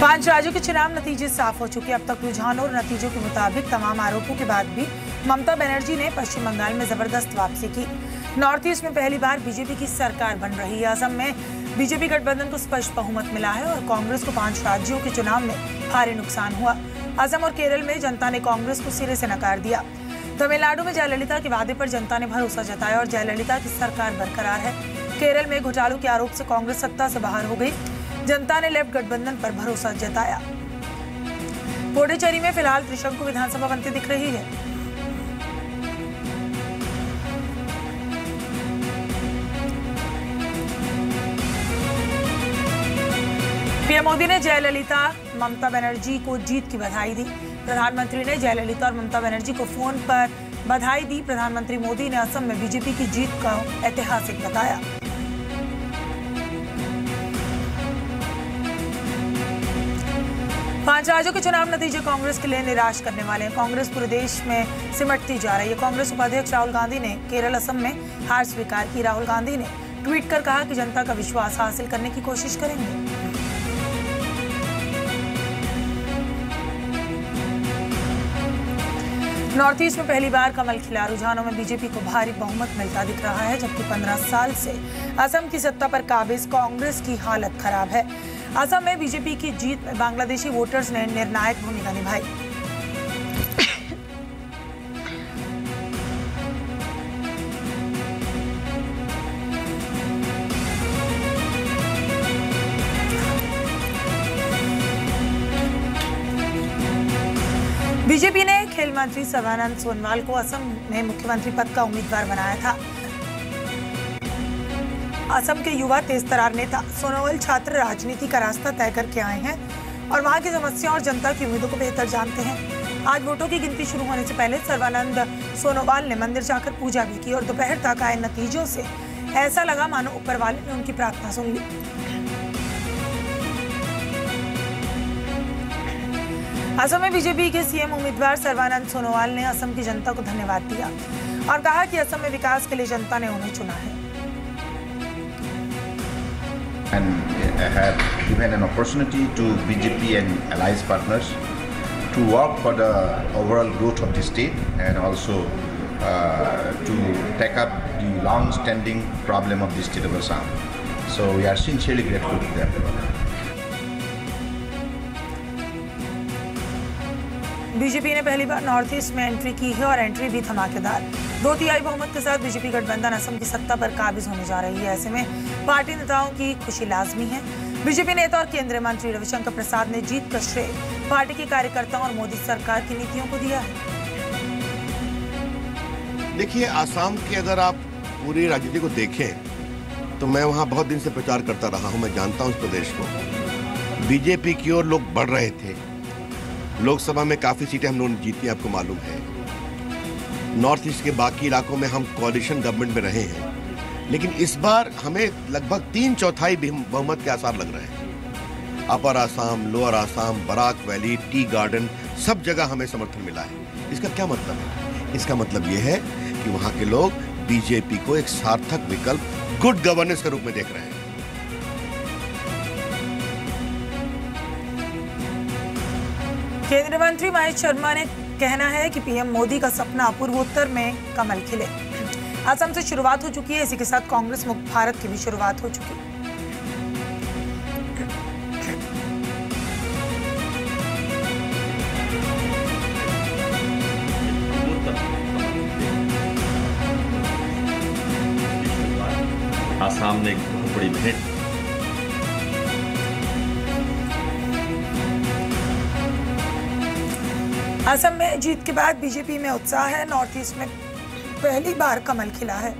पाँच राज्यों के चुनाव नतीजे साफ़ हो चुके अब तक रुझानों और नतीजों के मुताबिक तमाम आरोपों के बाद भी ममता बनर्जी ने पश्चिम बंगाल में ज़बरदस्त वापसी की। नॉर्थ ईस्ट में पहली बार बीजेपी की सरकार बन रही है। असम में बीजेपी गठबंधन को स्पष्ट बहुमत मिला है और कांग्रेस को पाँच राज्यों के चुनाव में भारी नुकसान हुआ। असम और केरल में जनता ने कांग्रेस को सिरे से नकार दिया। तमिलनाडु में जयललिता के वादे पर जनता ने भरोसा जताया और जयललिता की सरकार बरकरार है। केरल में घोटालों के आरोप से कांग्रेस सत्ता से बाहर हो गई। जनता ने लेफ़्ट गठबंधन पर भरोसा जताया। पुडुचेरी में फ़िलहाल त्रिशंकु विधानसभा बनती दिख रही है। पीएम मोदी ने जयललिता, ममता बनर्जी को जीत की बधाई दी। प्रधानमंत्री ने जयललिता और ममता बनर्जी को फ़ोन पर बधाई दी। प्रधानमंत्री मोदी ने असम में बीजेपी की जीत का ऐतिहासिक बताया। पाँच राज्यों के चुनाव नतीजे कांग्रेस के लिए निराश करने वाले हैं। कांग्रेस पूरे देश में सिमटती जा रही है। कांग्रेस उपाध्यक्ष राहुल गांधी ने केरल असम में हार स्वीकार की। राहुल गांधी ने ट्वीट कर कहा कि जनता का विश्वास हासिल करने की कोशिश करेंगे। नॉर्थ ईस्ट में पहली बार कमल खिला। रुझानों में बीजेपी को भारी बहुमत मिलता दिख रहा है, जबकि 15 साल से असम की सत्ता पर काबिज कांग्रेस की हालत खराब है। असम में बीजेपी की जीत में बांग्लादेशी वोटर्स ने निर्णायक भूमिका निभाई। बीजेपी ने खेल मंत्री सर्वानंद सोनवाल को असम में मुख्यमंत्री पद का उम्मीदवार बनाया था। असम के युवा तेज तरार नेता सोनोवाल छात्र राजनीति का रास्ता तय करके आए हैं और वहाँ की समस्या और जनता की उम्मीदों को बेहतर जानते हैं। आज वोटों की गिनती शुरू होने से पहले सर्वानंद सोनोवाल ने मंदिर जाकर पूजा भी की और दोपहर तक आए नतीजों से। ऐसा लगा मानो ऊपर वाले ने उनकी प्रार्थना सुन ली। असम में बीजेपी के सीएम उम्मीदवार सर्वानंद सोनोवाल ने असम की जनता को धन्यवाद दिया और कहा कि असम में विकास के लिए जनता ने उन्हें चुना है। And have given an opportunity to BJP and allies partners to work for the overall growth of the state and also uh, to take up the long-standing problem of the state of Assam. So we are sincerely grateful to them. BJP ने पहली बार north east में entry की है और entry भी धमाकेदार। दो तिहाई बहुमत के साथ बीजेपी गठबंधन असम की सत्ता पर काबिज होने जा रही है। ऐसे में पार्टी नेताओं की खुशी लाजमी है। बीजेपी नेता और केंद्रीय मंत्री रविशंकर प्रसाद ने जीत का श्रेय पार्टी के कार्यकर्ताओं और मोदी सरकार की नीतियों को दिया है। देखिए आसाम की अगर आप पूरी राजनीति को देखें तो मैं वहाँ बहुत दिन से प्रचार करता रहा हूँ, मैं जानता हूँ इस प्रदेश को। बीजेपी की ओर लोग बढ़ रहे थे। लोकसभा में काफ़ी सीटें हम लोगों ने जीती आपको मालूम है। नॉर्थ ईस्ट के बाकी इलाकों में हम कोalition गवर्नमेंट में रहे हैं। लेकिन इस बार हमें लगभग तीन चौथाई बहुमत के आसार लग रहे हैं। Upper Assam lower Assam, Barak valley, tea garden, सब जगह हमें समर्थन मिला है। इसका क्या मतलब है? इसका मतलब यह है कि वहाँ के लोग बीजेपी को एक सार्थक विकल्प गुड गवर्नेंस के रूप में देख रहे हैं। केंद्रीय मंत्री महेश शर्मा ने कहना है कि पीएम मोदी का सपना पूर्वोत्तर में कमल खिले। असम से शुरुआत हो चुकी है, इसी के साथ कांग्रेस मुक्त भारत की भी शुरुआत हो चुकी है। आसाम ने एक बहुत बड़ी भेंट। असम में जीत के बाद बीजेपी में उत्साह है, नॉर्थ ईस्ट में पहली बार कमल खिला है।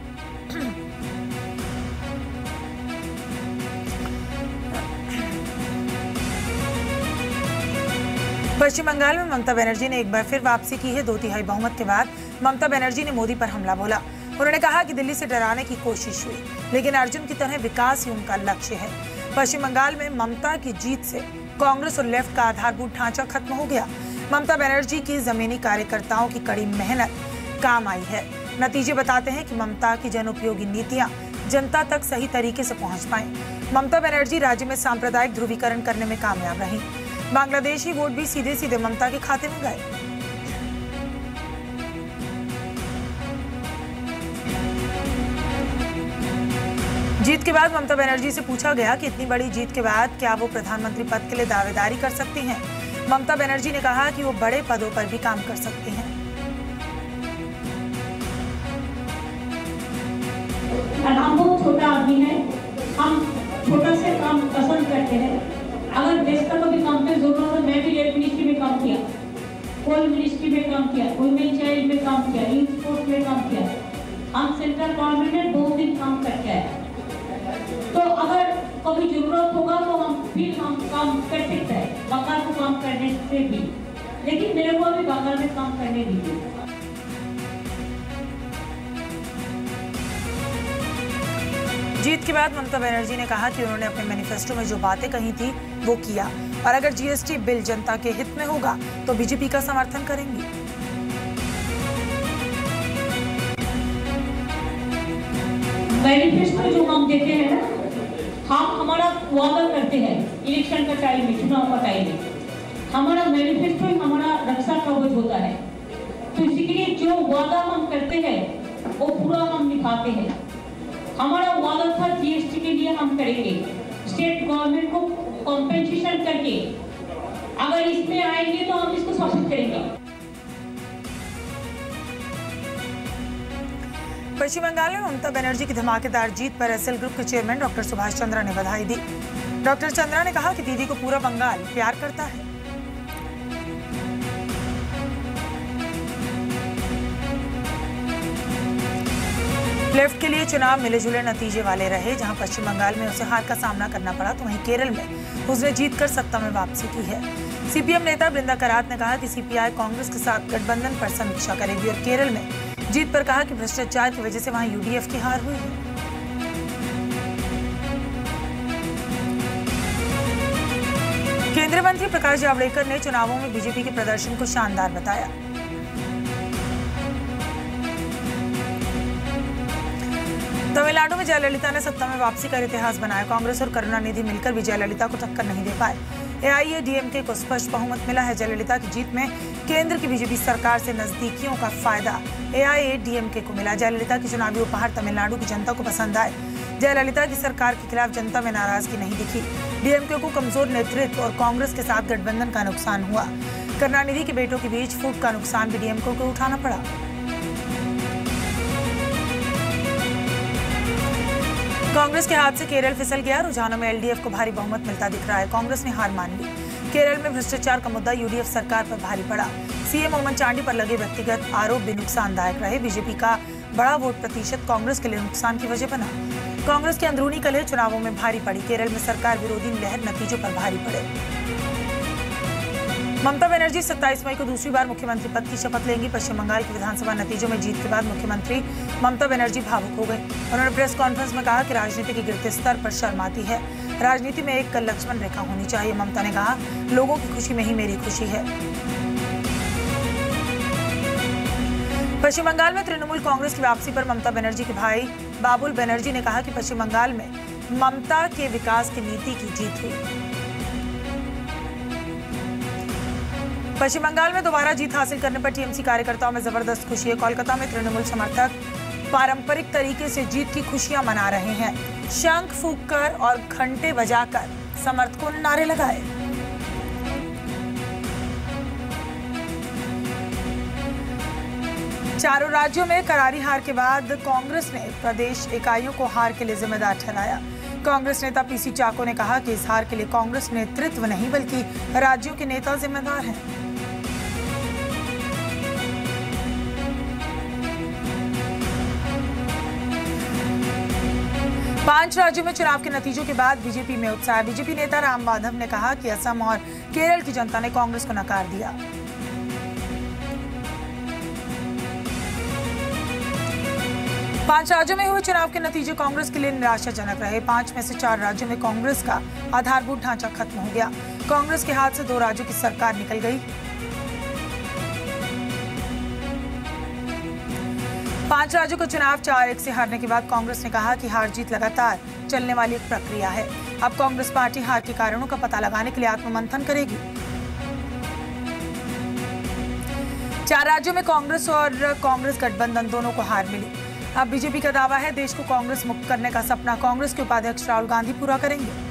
पश्चिम बंगाल में ममता बनर्जी ने एक बार फिर वापसी की है दो तिहाई बहुमत के बाद। ममता बनर्जी ने मोदी पर हमला बोला। उन्होंने कहा कि दिल्ली से डराने की कोशिश हुई, लेकिन अर्जुन की तरह विकास ही उनका लक्ष्य है। पश्चिम बंगाल में ममता की जीत से कांग्रेस और लेफ़्ट का आधारभूत ढांचा खत्म हो गया। ममता बनर्जी की जमीनी कार्यकर्ताओं की कड़ी मेहनत काम आई है। नतीजे बताते हैं कि ममता की जनोपयोगी नीतियाँ जनता तक सही तरीके से पहुँच पाए ममता बनर्जी राज्य में सांप्रदायिक ध्रुवीकरण करने में कामयाब रही। बांग्लादेशी वोट भी सीधे सीधे ममता के खाते में गए। जीत के बाद ममता बनर्जी से पूछा गया कि इतनी बड़ी जीत के बाद क्या वो प्रधानमंत्री पद के लिए दावेदारी कर सकती हैं? ममता बनर्जी ने कहा कि वो बड़े पदों पर भी काम कर सकती हैं। हम बहुत छोटा आदमी है। हम छोटा से काम पसंद करते हैं। अगर देश का कभी काम ज़रूरत हो मैं भी रेल मिनिस्ट्री में काम किया। कोल मिनिस्ट्री में काम किया। वुमेन चाइल्ड में काम किया। में काम किया। हम सेंट्रल गवर्नमेंट में दो दिन काम करके आए तो अगर कभी ज़रूरत होगा तो हम फिर हम काम कर सकते हैं। बंगाल को काम करने से भी। लेकिन मेरे को अभी बंगाल में काम करने दीजिए जीत के बाद ममता बनर्जी ने कहा कि उन्होंने अपने मैनिफेस्टो में जो बातें कही थी वो किया। और अगर जीएसटी बिल जनता के हित में होगा तो बीजेपी का समर्थन करेंगी। मैनिफेस्टो जो हम देते हैं ना हम हमारा वादा करते हैं। इलेक्शन का टाइम में चुनाव का टाइम में हमारा मैनिफेस्टो ही हमारा रक्षा कवच होता है। तो इसी के लिए जो वादा हम करते हैं, वो पूरा हम निभाते हैं। हमारा वादा था जीएसटी के लिए हम करेंगे। स्टेट गवर्नमेंट को कॉम्पेंसेशन करके। अगर इसमें आएँगे तो हम इसको शासित करेंगे। पश्चिम बंगाल में ममता बनर्जी की धमाकेदार जीत पर एसएल ग्रुप के चेयरमैन डॉक्टर सुभाष चंद्रा ने बधाई दी। डॉक्टर चंद्रा ने कहा कि दीदी को पूरा बंगाल प्यार करता है। लेफ़्ट के लिए चुनाव मिले जुले नतीजे वाले रहे, जहाँ पश्चिम बंगाल में उसे हार का सामना करना पड़ा तो वहीं केरल में उसने जीत कर सत्ता में वापसी की है। सीपीएम नेता बृंदा करात ने कहा कि सीपीआई कांग्रेस के साथ गठबंधन पर समीक्षा करेगी और केरल में जीत पर कहा कि भ्रष्टाचार की वजह से वहाँ यूडीएफ की हार हुई है। केंद्रीय मंत्री प्रकाश जावड़ेकर ने चुनावों में बीजेपी के प्रदर्शन को शानदार बताया। तमिलनाडु में जयललिता ने सत्ता में वापसी का इतिहास बनाया। कांग्रेस और करुणानिधि मिलकर भी जयललिता को टक्कर नहीं दे पाए। एआईएडीएमके को स्पष्ट बहुमत मिला है। जयललिता की जीत में केंद्र की बीजेपी सरकार से नजदीकियों का फ़ायदा। एआईएडीएमके को मिला। जयललिता की चुनावी उपहार तमिलनाडु की जनता को पसंद आए। जयललिता की सरकार के खिलाफ जनता में नाराज़गी नहीं दिखी। डीएमके को कमज़ोर नेतृत्व और कांग्रेस के साथ गठबंधन का नुकसान हुआ। करुणानिधि के बेटों के बीच फूट का नुकसान भी डीएमके को उठाना पड़ा। कांग्रेस के हाथ से केरल फिसल गया, रुझानों में एलडीएफ को भारी बहुमत मिलता दिख रहा है। कांग्रेस ने हार मान ली। केरल में भ्रष्टाचार का मुद्दा यूडीएफ सरकार पर भारी पड़ा। सीएम मोहम्मद चांडी पर लगे व्यक्तिगत आरोप भी नुकसानदायक रहे। बीजेपी का बड़ा वोट प्रतिशत कांग्रेस के लिए नुकसान की वजह बना। कांग्रेस के अंदरूनी कलह चुनावों में भारी पड़ी। केरल में सरकार विरोधी लहर नतीजों पर भारी पड़े। ममता बनर्जी 27 मई को दूसरी बार मुख्यमंत्री पद की शपथ लेंगी। पश्चिम बंगाल के विधानसभा नतीजों में जीत के बाद मुख्यमंत्री ममता बनर्जी भावुक हो गए। उन्होंने प्रेस कॉन्फ्रेंस में कहा कि राजनीति के गिरते स्तर पर शर्माती है। राजनीति में एक लक्ष्मण रेखा होनी चाहिए, ममता ने कहा। लोगों की खुशी में ही मेरी खुशी है। पश्चिम बंगाल में तृणमूल कांग्रेस की वापसी पर ममता बनर्जी के भाई बाबुल बनर्जी ने कहा कि पश्चिम बंगाल में ममता के विकास की नीति की जीत हुई। पश्चिम बंगाल में दोबारा जीत हासिल करने पर टीएमसी कार्यकर्ताओं में ज़बरदस्त खुशी है। कोलकाता में तृणमूल समर्थक पारंपरिक तरीके से जीत की खुशियाँ मना रहे हैं। शंख फूंककर और घंटे बजाकर समर्थकों ने नारे लगाए। चारों राज्यों में करारी हार के बाद कांग्रेस ने प्रदेश इकाइयों को हार के लिए जिम्मेदार ठहराया। कांग्रेस नेता पीसी चाको ने कहा कि इस हार के लिए कांग्रेस नेतृत्व नहीं, बल्कि राज्यों के नेता जिम्मेदार हैं। पाँच राज्यों में चुनाव के नतीजों के बाद बीजेपी में उत्साह। बीजेपी नेता राम माधव ने कहा कि असम और केरल की जनता ने कांग्रेस को नकार दिया। पाँच राज्यों में हुए चुनाव के नतीजे कांग्रेस के लिए निराशाजनक रहे। पाँच में से चार राज्यों में कांग्रेस का आधारभूत ढांचा खत्म हो गया। कांग्रेस के हाथ से दो राज्यों की सरकार निकल गई। पाँच राज्यों को चुनाव चार एक से हारने के बाद कांग्रेस ने कहा कि हार जीत लगातार चलने वाली एक प्रक्रिया है। अब कांग्रेस पार्टी हार के कारणों का पता लगाने के लिए आत्ममंथन करेगी। चार राज्यों में कांग्रेस और कांग्रेस गठबंधन दोनों को हार मिली। अब बीजेपी का दावा है, देश को कांग्रेस मुक्त करने का सपना कांग्रेस के उपाध्यक्ष राहुल गांधी पूरा करेंगे।